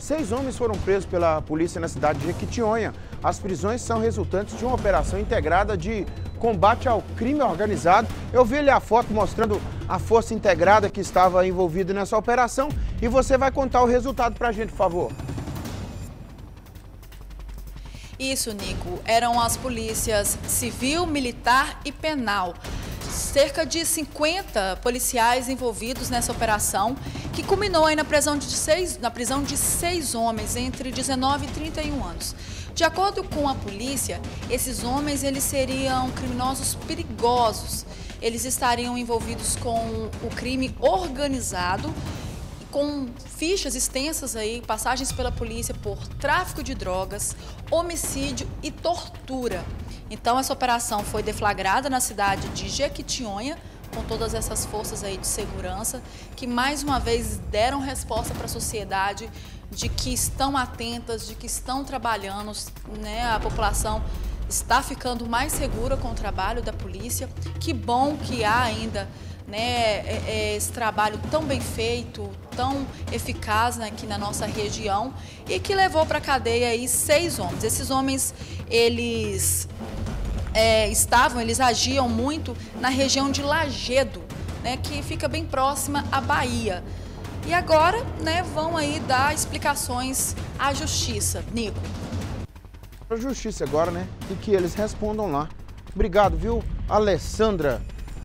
Seis homens foram presos pela polícia na cidade de Jequitinhonha. As prisões são resultantes de uma operação integrada de combate ao crime organizado. Eu vi ali a foto mostrando a força integrada que estava envolvida nessa operação e você vai contar o resultado para a gente, por favor. Isso, Nico. Eram as polícias civil, militar e penal. Cerca de 50 policiais envolvidos nessa operação, que culminou aí na prisão de seis, na prisão de seis homens entre 19 e 31 anos. De acordo com a polícia, esses homens eles seriam criminosos perigosos. Eles estariam envolvidos com o crime organizado com fichas extensas aí, passagens pela polícia por tráfico de drogas, homicídio e tortura. Então essa operação foi deflagrada na cidade de Jequitinhonha, com todas essas forças aí de segurança, que mais uma vez deram resposta para a sociedade de que estão atentas, de que estão trabalhando, né? A população está ficando mais segura com o trabalho da polícia. Que bom que há ainda né, é, é esse trabalho tão bem feito, tão eficaz né, aqui na nossa região e que levou para a cadeia aí seis homens. Esses homens, eles é, estavam, eles agiam muito na região de Lagedo, né, que fica bem próxima à Bahia. E agora, né, vão aí dar explicações à justiça. Nico. A justiça agora, né? E que eles respondam lá. Obrigado, viu, Alessandra?